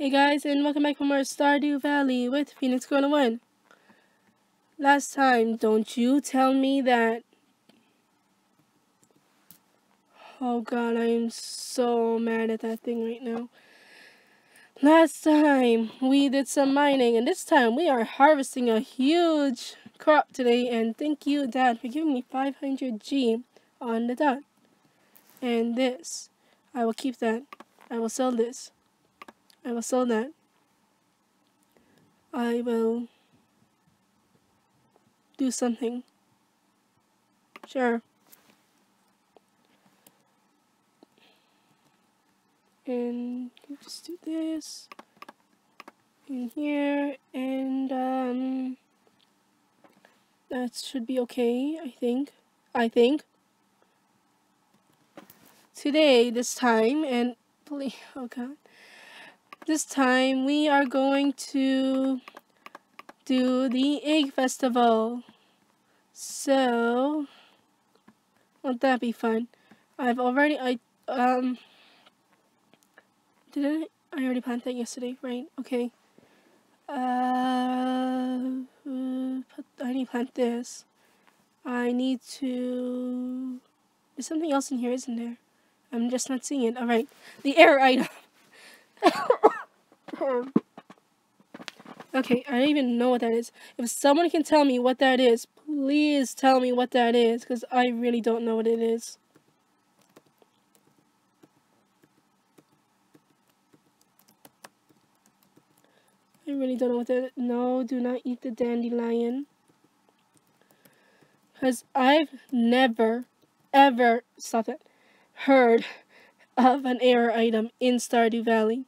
Hey guys, and welcome back for more Stardew Valley with PhoenixGirl 1. Last time, don't you tell me that... Oh god, I am so mad at that thing right now. Last time, we did some mining, and this time we are harvesting a huge crop today, and thank you, Dad, for giving me 500G on the dot. And this, I will keep that. I will sell this. I will sell that. I will do something. Sure. And just do this in here and um that should be okay, I think. I think. Today, this time, and please, oh god this time we are going to do the egg festival. So, won't that be fun? I've already, I, um, did I, I already planted that yesterday, right? Okay. Uh, I need to plant this. I need to, there's something else in here, isn't there? I'm just not seeing it. Alright, the air item. okay, I don't even know what that is. If someone can tell me what that is, please tell me what that is, because I really don't know what it is. I really don't know what that No, do not eat the dandelion. Because I've never, ever, stop it, heard of an error item in Stardew Valley.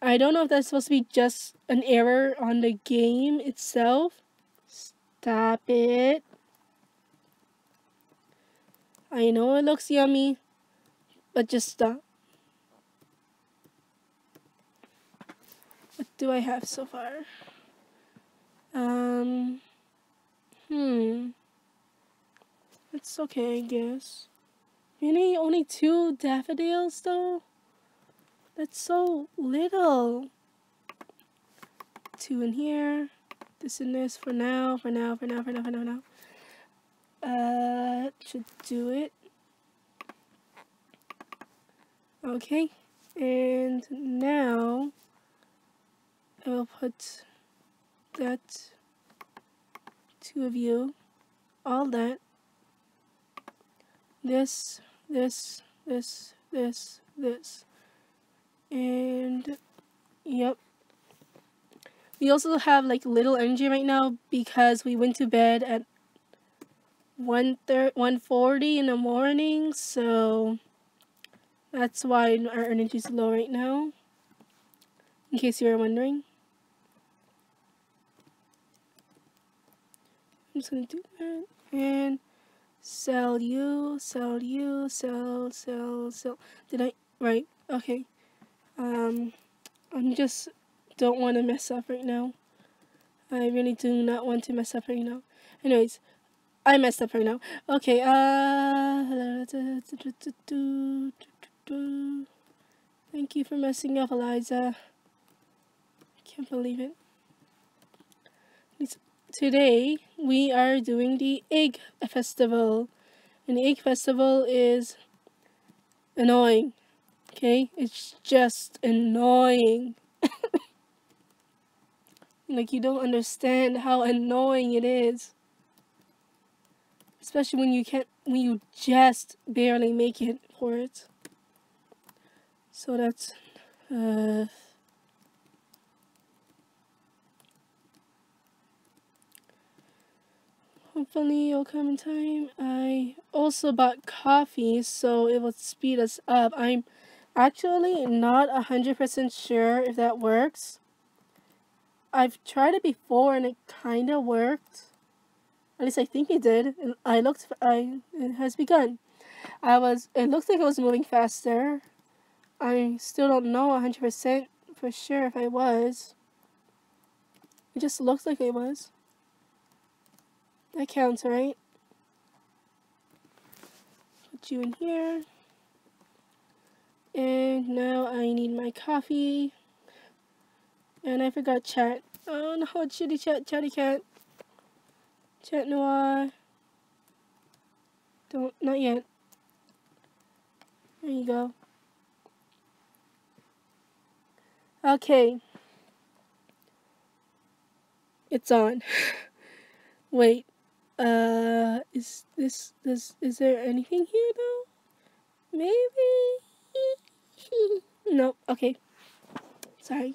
I don't know if that's supposed to be just an error on the game itself. Stop it. I know it looks yummy, but just stop. What do I have so far? Um, hmm. It's okay, I guess. Really? Only two daffodils, though? That's so little. Two in here. This and this for now, for now, for now, for now, for now, for now. Uh, should do it. Okay. And now, I will put that, two of you, all that, this, this, this, this, this. And yep. We also have like little energy right now because we went to bed at 1 140 in the morning, so that's why our energy is low right now. In case you were wondering. I'm just gonna do that and sell you, sell you, sell, sell, sell. Did I? Right. Okay. Um, I just don't want to mess up right now. I really do not want to mess up right now. Anyways, I messed up right now. Okay, uh... Thank you for messing up, Eliza. I can't believe it. Today, we are doing the Egg Festival. And the Egg Festival is annoying. Okay? It's just annoying. like, you don't understand how annoying it is. Especially when you can't, when you just barely make it for it. So that's, uh... Hopefully it'll come in time. I also bought coffee so it will speed us up. I'm actually not 100% sure if that works. I've tried it before and it kind of worked. At least I think it did. I looked, I, it has begun. I was, it looks like it was moving faster. I still don't know 100% for sure if I was. It just looks like it was. That counts, right? Put you in here. And now I need my coffee. And I forgot chat. Oh no, shitty chat, chatty cat. Chat noir. Don't, not yet. There you go. Okay. It's on. Wait. Uh, is this, this, is there anything here though? Maybe? No, okay. Sorry.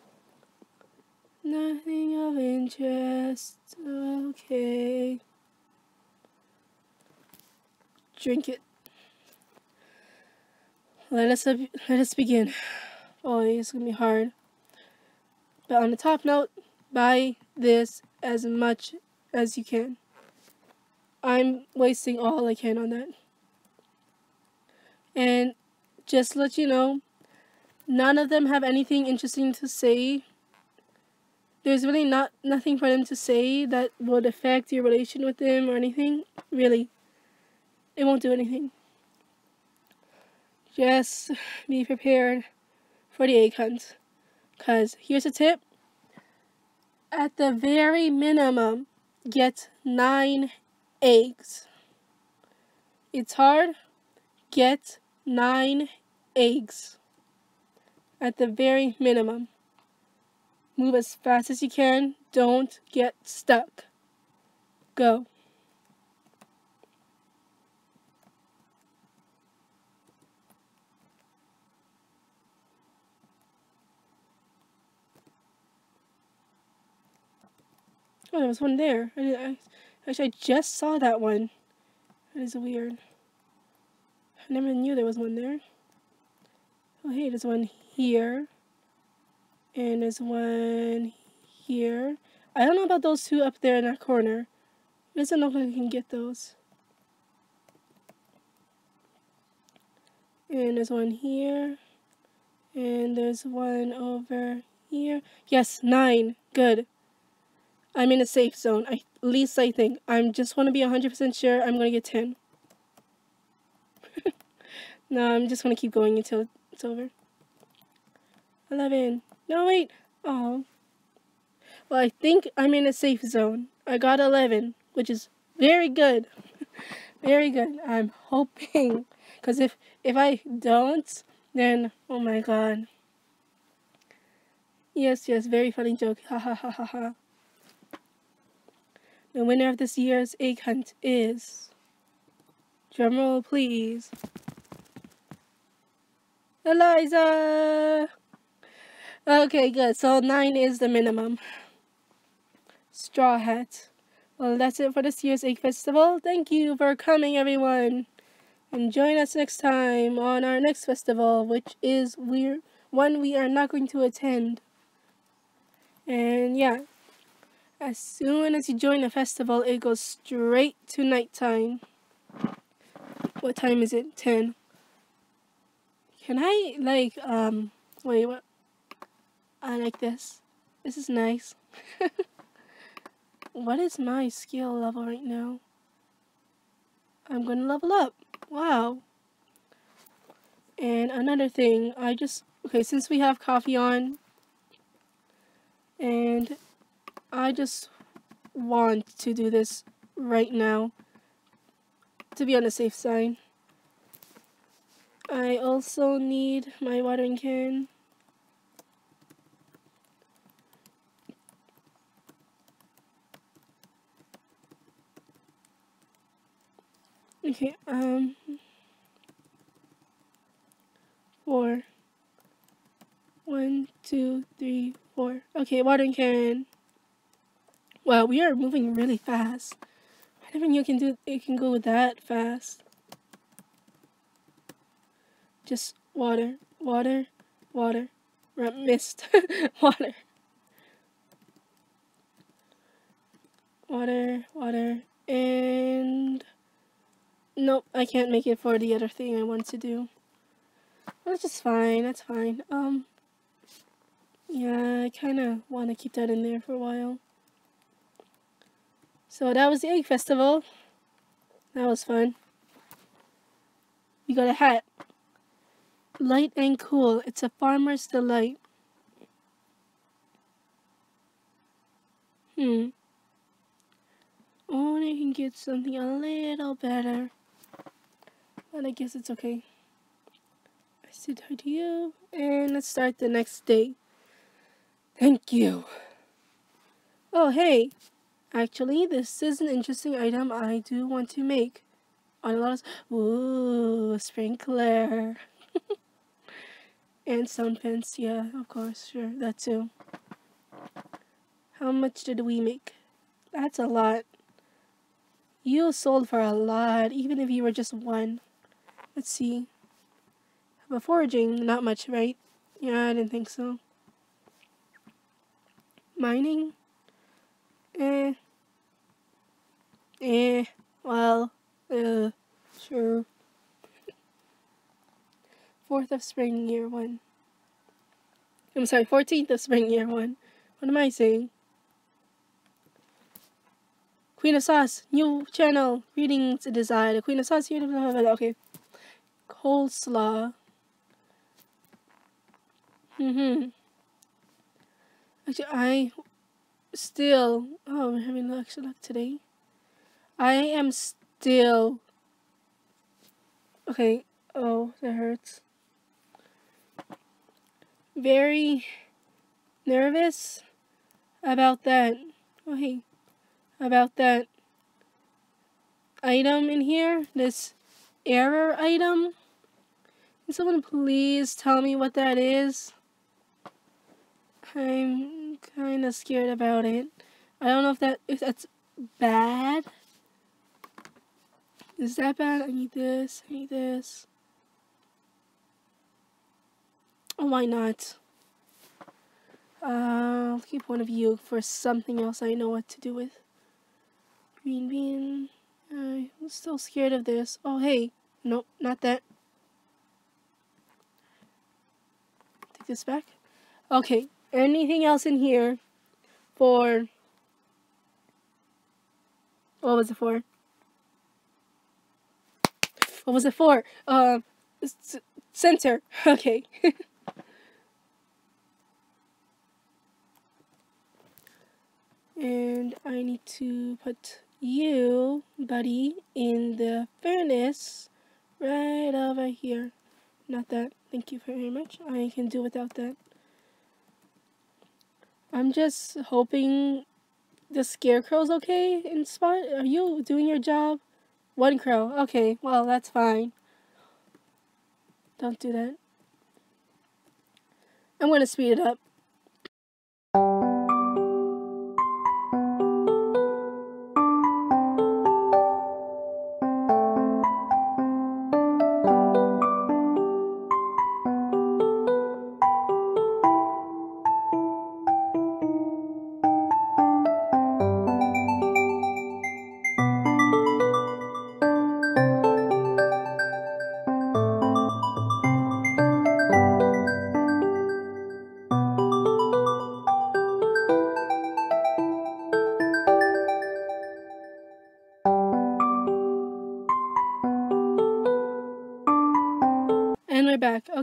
Nothing of interest. Okay. Drink it. Let us let us begin. Oh, it's gonna be hard. But on the top note, buy this as much as you can. I'm wasting all I can on that. And just let you know, none of them have anything interesting to say. There's really not nothing for them to say that would affect your relation with them or anything. Really. It won't do anything. Just be prepared for the egg hunt. Cause here's a tip. At the very minimum, get nine eggs. It's hard. Get nine eggs. At the very minimum. Move as fast as you can. Don't get stuck. Go. Oh, there was one there. I, I, actually, I just saw that one. That is weird. I never knew there was one there. Oh, hey, there's one here. And there's one here. I don't know about those two up there in that corner. It doesn't look like I can get those. And there's one here. And there's one over here. Yes, nine. Good. I'm in a safe zone. I, at least I think. I just want to be 100% sure I'm going to get 10. no, I'm just going to keep going until it's over. 11. No, wait. Oh. Well, I think I'm in a safe zone. I got 11, which is very good. very good. I'm hoping. Because if, if I don't, then, oh my god. Yes, yes, very funny joke. Ha ha ha ha ha. The winner of this year's egg hunt is. Drumroll, please. Eliza! Okay, good. So nine is the minimum. Straw Hat. Well, that's it for this year's Egg Festival. Thank you for coming, everyone. And join us next time on our next festival, which is we're one we are not going to attend. And yeah, as soon as you join the festival, it goes straight to nighttime. What time is it? 10. Can I, like, um, wait, what? I like this. This is nice. what is my skill level right now? I'm gonna level up. Wow. And another thing, I just, okay, since we have coffee on, and I just want to do this right now to be on the safe side. I also need my watering can. Okay, um, four. One, two, three, four. Okay, watering can. Wow, we are moving really fast. I never knew it can do it can go that fast. Just water, water, water, mist, water. Water, water, and nope, I can't make it for the other thing I want to do. That's just fine, that's fine. Um, yeah, I kind of want to keep that in there for a while. So that was the egg festival. That was fun. We got a hat. Light and cool. It's a farmer's delight. Hmm. Only I can get something a little better. But I guess it's okay. I said hi to you. And let's start the next day. Thank you. Oh, hey. Actually, this is an interesting item I do want to make. On a lot of... Ooh, sprinkler. and sound fence. Yeah, of course. Sure, that too. How much did we make? That's a lot. You sold for a lot, even if you were just one. Let's see. But foraging, not much, right? Yeah, I didn't think so. Mining? Eh. Eh. Well, uh, sure. Fourth of spring, year one. I'm sorry, 14th of spring, year one. What am I saying? Queen of Sauce, new channel, readings desire. Queen of Sauce, here, okay. Coleslaw. Mm-hmm. Actually, I still, oh, I'm having extra luck today. I am still, okay, oh, that hurts. Very nervous about that. Oh, hey about that item in here, this error item. Can someone please tell me what that is? I'm kind of scared about it. I don't know if that if that's bad. Is that bad? I need this. I need this. Oh, why not? Uh, I'll keep one of you for something else I know what to do with. Green bean. I'm still scared of this. Oh, hey. Nope, not that. Take this back. Okay, anything else in here for... What was it for? What was it for? Uh, center. Okay. and I need to put you, buddy, in the furnace right over here. Not that. Thank you very much. I can do without that. I'm just hoping the scarecrow's okay in spot. Are you doing your job? One crow. Okay, well, that's fine. Don't do that. I'm going to speed it up.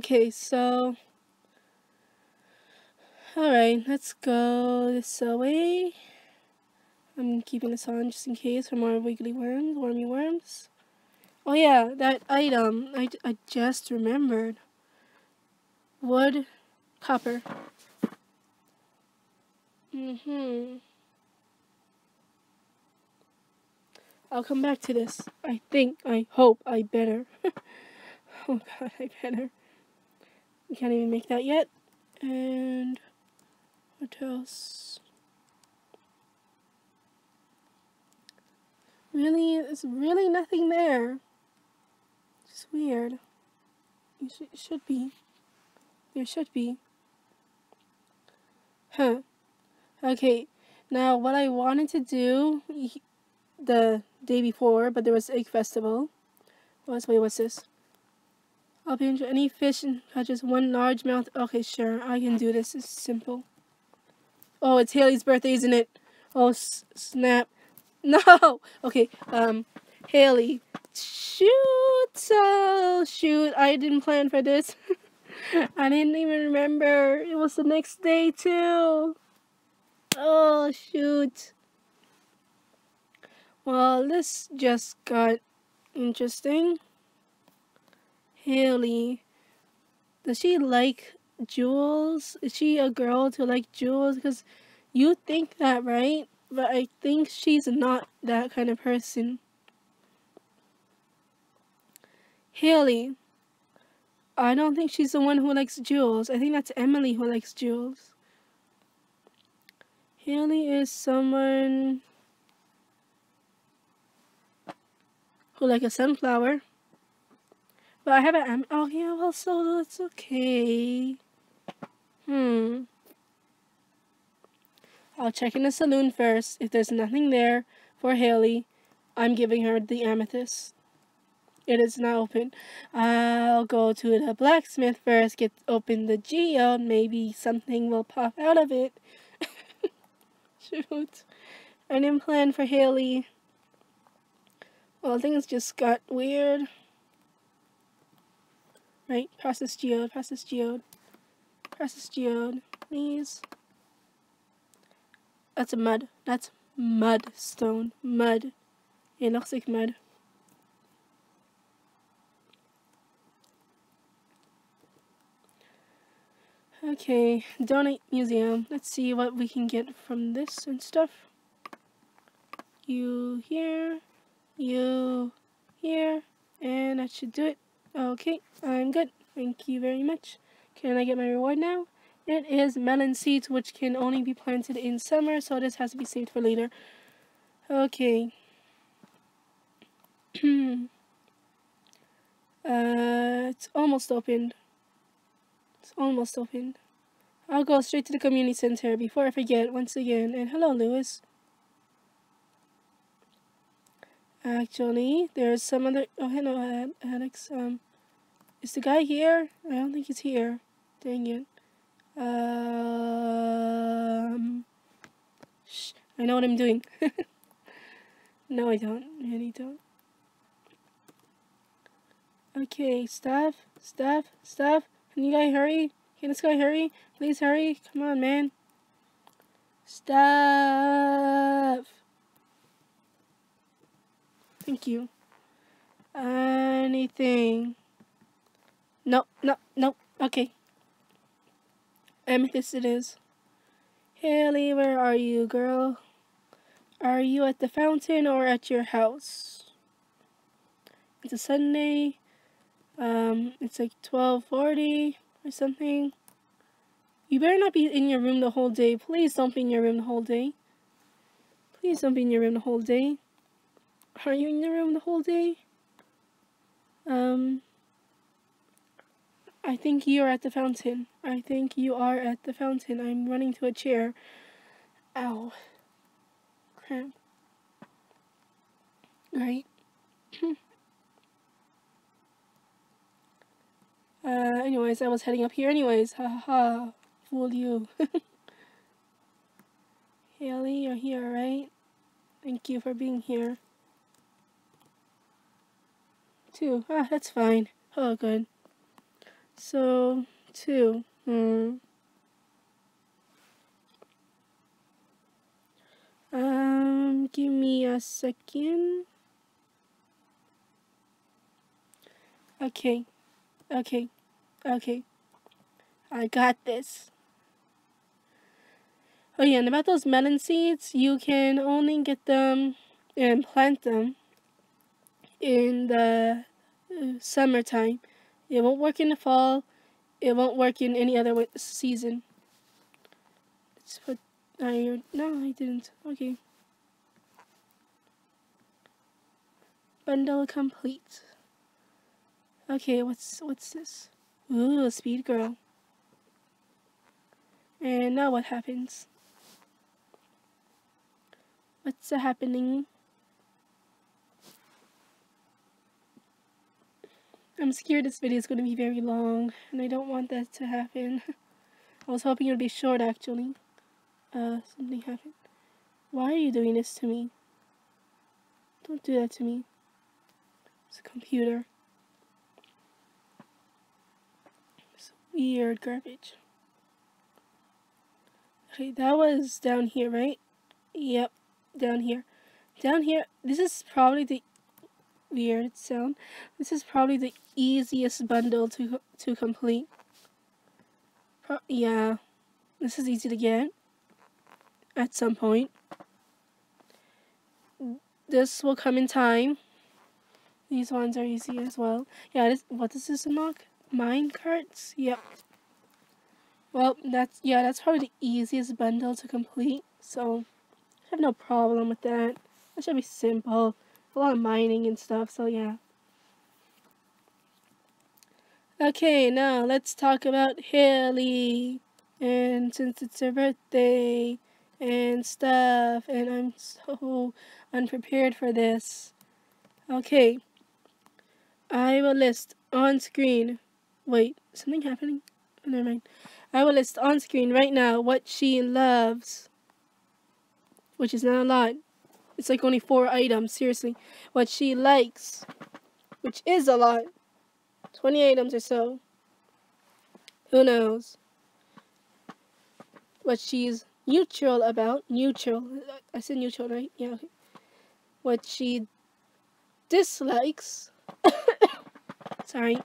Okay, so... Alright, let's go this way. I'm keeping this on just in case for more wiggly worms, wormy worms. Oh yeah, that item, I, I just remembered. Wood, copper. Mm-hmm. I'll come back to this. I think, I hope, I better. Oh god, I better. We can't even make that yet. And what else? Really, there's really nothing there. It's weird. You sh should be. There should be. Huh. Okay, now what I wanted to do the day before, but there was Egg Festival, was, wait, what's this? I'll pinch any fish and catches one large mouth. Okay, sure. I can do this. It's simple. Oh, it's Haley's birthday, isn't it? Oh, snap. No! Okay, um, Haley. Shoot! Oh, shoot. I didn't plan for this. I didn't even remember. It was the next day, too. Oh, shoot. Well, this just got interesting. Haley. Does she like jewels? Is she a girl to like jewels? Because you think that, right? But I think she's not that kind of person. Haley. I don't think she's the one who likes jewels. I think that's Emily who likes jewels. Haley is someone who like a sunflower. But I have an Um, oh yeah, well, so it's okay. Hmm. I'll check in the saloon first. If there's nothing there for Haley, I'm giving her the amethyst. It is not open. I'll go to the blacksmith first, get open the geode. Maybe something will pop out of it. Shoot. I didn't plan for Haley. Well, things just got weird. Right, process geode, process geode, process geode, please. That's a mud. That's mud stone. Mud. It looks like mud. Okay, donate museum. Let's see what we can get from this and stuff. You here, you here, and that should do it. Okay, I'm good. Thank you very much. Can I get my reward now? It is melon seeds, which can only be planted in summer, so this has to be saved for later. Okay. uh, it's almost opened. It's almost opened. I'll go straight to the community center before I forget once again. And hello, Lewis. Actually, there's some other... Oh, hello, Alex. Um, is the guy here? I don't think he's here. Dang it. Um... Shh, I know what I'm doing. no, I don't. Really don't. Okay, staff, staff, staff. Can you guys hurry? Can this guy hurry? Please hurry. Come on, man. Staff. Thank you. Anything? No, no, no. Okay. Amethyst it is. Haley, where are you, girl? Are you at the fountain or at your house? It's a Sunday. Um, it's like 1240 or something. You better not be in your room the whole day. Please don't be in your room the whole day. Please don't be in your room the whole day. Are you in the room the whole day? Um, I think you are at the fountain. I think you are at the fountain. I'm running to a chair. Ow. Cramp. Right. uh, anyways, I was heading up here anyways. Ha ha ha. Fooled you. Haley, you're here, right? Thank you for being here two. Ah, that's fine. Oh, good. So, two. Hmm. Um, give me a second. Okay. Okay. Okay. I got this. Oh yeah, and about those melon seeds, you can only get them and plant them in the summertime. It won't work in the fall. It won't work in any other season. Let's put iron. No, I didn't. Okay. Bundle complete. Okay, what's what's this? Ooh, speed girl. And now what happens? What's happening? I'm scared this video is going to be very long, and I don't want that to happen. I was hoping it would be short, actually. Uh, something happened. Why are you doing this to me? Don't do that to me. It's a computer. It's weird garbage. Okay, that was down here, right? Yep, down here. Down here, this is probably the weird sound. This is probably the easiest bundle to to complete. Pro yeah, this is easy to get at some point. This will come in time. These ones are easy as well. Yeah, this, what does this unlock? Mine carts? Yep. Well, that's, yeah, that's probably the easiest bundle to complete. So, I have no problem with that. It should be simple. A lot of mining and stuff, so yeah. Okay, now let's talk about Haley. And since it's her birthday and stuff, and I'm so unprepared for this. Okay. I will list on screen. Wait, something happening? Oh, never mind. I will list on screen right now what she loves. Which is not a lot. It's like only four items, seriously. What she likes. Which is a lot. 20 items or so. Who knows? What she's neutral about. Neutral. I said neutral, right? Yeah. Okay. What she dislikes. Sorry.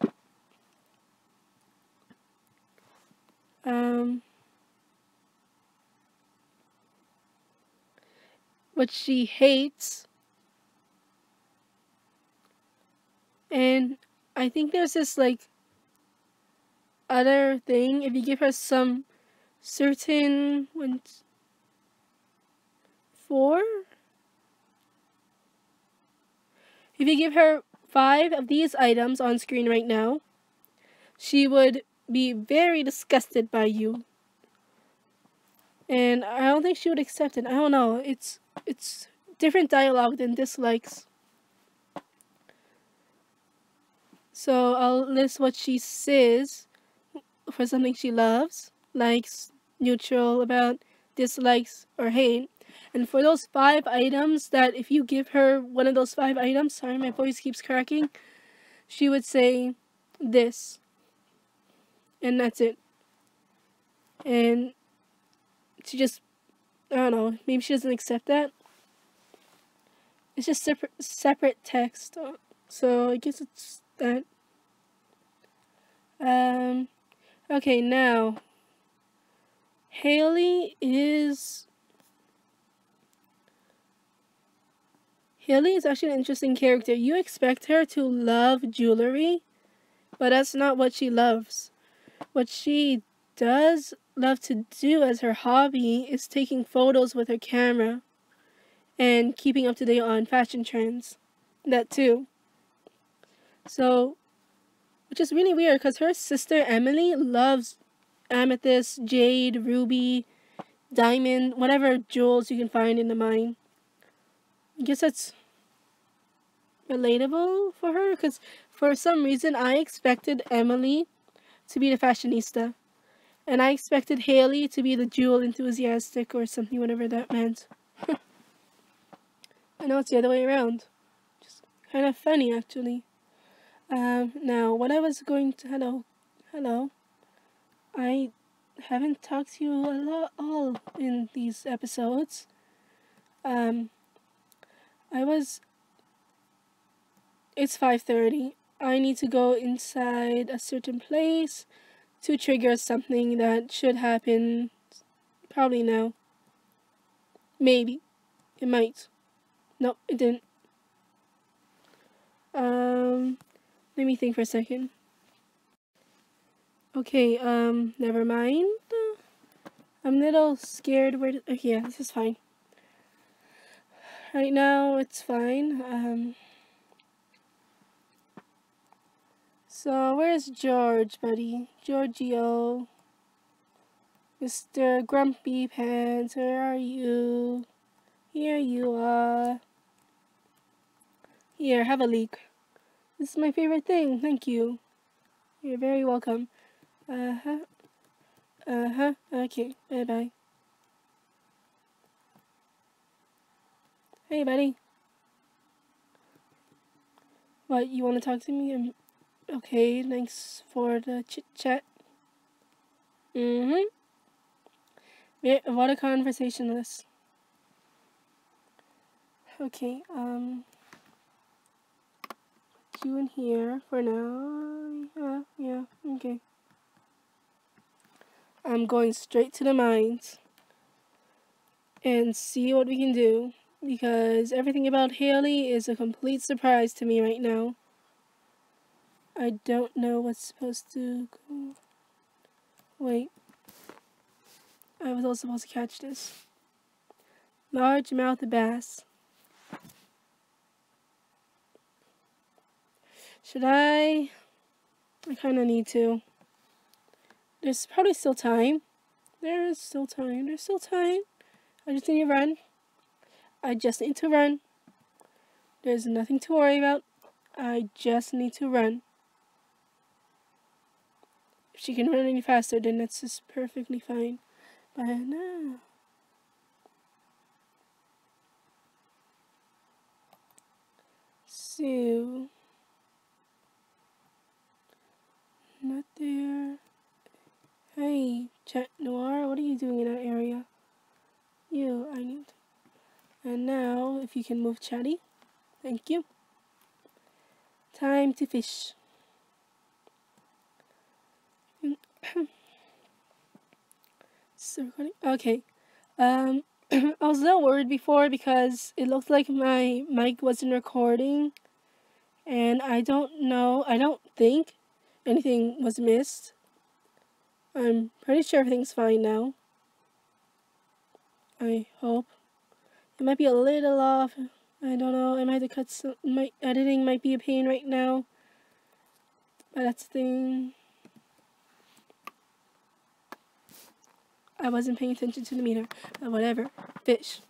Um. What she hates. And I think there's this like other thing. If you give her some certain ones four if you give her five of these items on screen right now she would be very disgusted by you and i don't think she would accept it i don't know it's it's different dialogue than dislikes so i'll list what she says for something she loves likes neutral about dislikes or hate. And for those five items that if you give her one of those five items, sorry, my voice keeps cracking, she would say this. And that's it. And she just, I don't know, maybe she doesn't accept that. It's just separate, separate text. So I guess it's that. Um, okay, now Haley is Haley is actually an interesting character. You expect her to love jewelry, but that's not what she loves. What she does love to do as her hobby is taking photos with her camera and keeping up to date on fashion trends. That too. So, which is really weird because her sister Emily loves amethyst, jade, ruby, diamond, whatever jewels you can find in the mine. I guess that's relatable for her because for some reason I expected Emily to be the fashionista and I expected Haley to be the jewel enthusiastic or something, whatever that meant. I know it's the other way around. Just kind of funny actually. Um, now, what I was going to, hello, hello. I haven't talked to you a lot all in these episodes. Um, I was. It's five thirty. I need to go inside a certain place to trigger something that should happen. Probably now. Maybe, it might. No, it didn't. Um, let me think for a second. Okay, um, never mind. I'm a little scared where, okay, yeah, this is fine. Right now, it's fine. Um, so, where's George, buddy? Giorgio. Mr. Grumpy Pants, where are you? Here you are. Here, have a leek. This is my favorite thing, thank you. You're very welcome. Uh-huh. Uh-huh. Okay. Bye-bye. Hey, buddy. What, you want to talk to me? Um, okay, thanks for the chit-chat. Mm-hmm. Yeah, what a conversationalist. Okay, um, put you in here for now. Yeah, yeah, okay. I'm going straight to the mines and see what we can do because everything about Haley is a complete surprise to me right now. I don't know what's supposed to go. Wait. I was also supposed to catch this. Largemouth bass. Should I? I kind of need to. There's probably still time. There is still time. There's still time. I just need to run. I just need to run. There's nothing to worry about. I just need to run. If she can run any faster, then that's just perfectly fine. But no. So, not there. Hey, Chat Noir, what are you doing in that area? You, I need. And now, if you can move Chatty. Thank you. Time to fish. Okay. Um, I was a little worried before because it looked like my mic wasn't recording. And I don't know, I don't think anything was missed. I'm pretty sure everything's fine now. I hope. It might be a little off. I don't know. I might have to cut some. My editing might be a pain right now. But that's the thing. I wasn't paying attention to the meter. But whatever. Fish.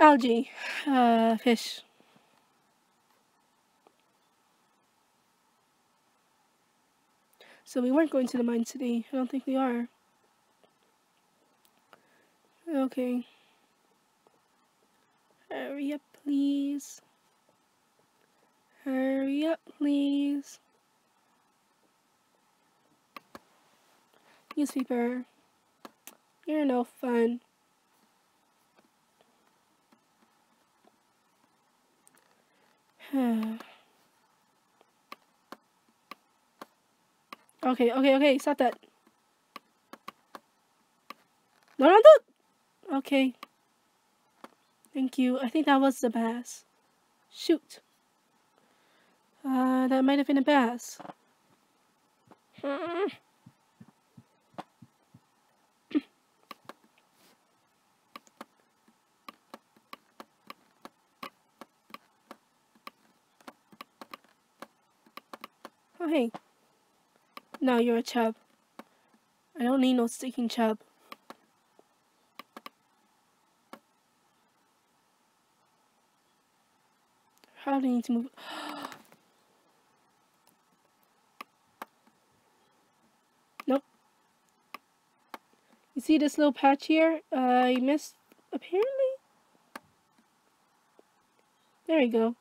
Algae. Uh, fish. So we weren't going to the mine today. I don't think we are. Okay. Hurry up, please. Hurry up, please. Newspaper. You're no fun. okay, okay, okay, stop that. No, no, no! Okay. Thank you. I think that was the bass. Shoot. Uh, that might have been a bass. Oh, hey. No, you're a chub. I don't need no sticking chub. How do I need to move? nope. You see this little patch here? Uh, I missed, apparently? There you go.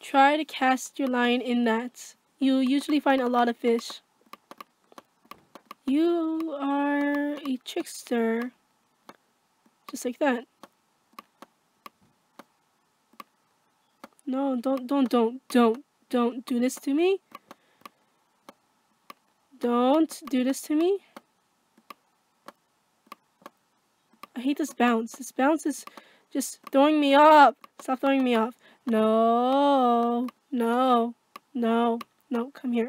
Try to cast your line in that you usually find a lot of fish. You are a trickster. Just like that. No, don't, don't, don't, don't, don't do this to me. Don't do this to me. I hate this bounce. This bounce is just throwing me off. Stop throwing me off. No, no, no. No, come here.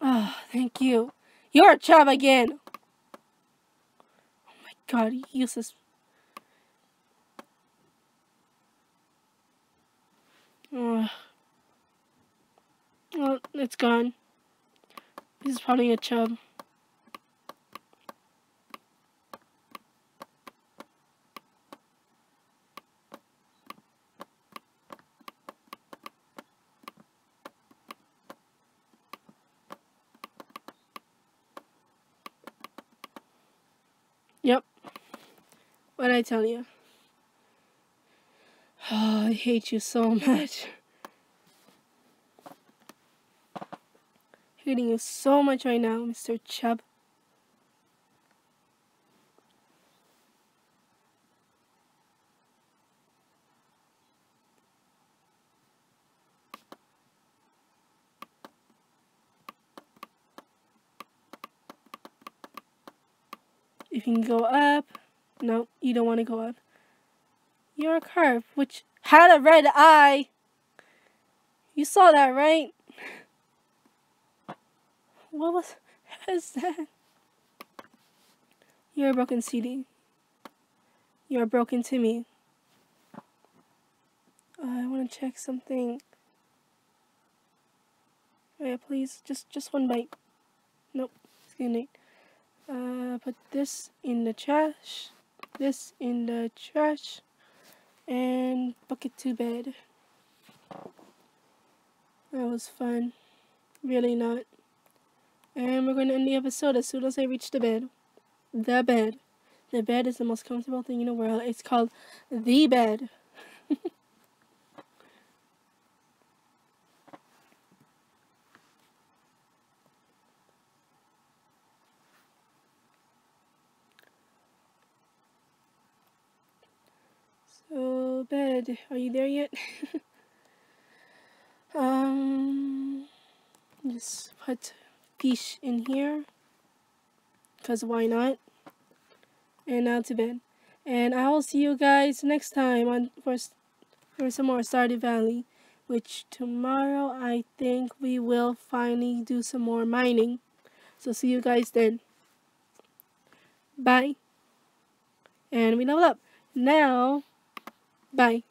Oh, thank you. You're a chub again. Oh my god, useless. Oh. Well, it's gone. Is probably a chub. Yep. What I tell you? Oh, I hate you so much. hating you so much right now, Mr. Chub. If you can go up. No, you don't want to go up. You're a carp, which had a red eye. You saw that, right? What was, is that? You're a broken CD. You're broken to me. I want to check something. Oh yeah, please, just just one bite. Nope, it's gonna uh, put this in the trash, this in the trash, and bucket to bed. That was fun. Really not. And we're going to end the episode as soon as I reach the bed. The bed. The bed is the most comfortable thing in the world. It's called the bed. So, bed, are you there yet? um, just put fish in here, because why not? And now to bed. And I will see you guys next time on for, for some more Stardew Valley, which tomorrow I think we will finally do some more mining. So see you guys then. Bye. And we level up. Now, Bye.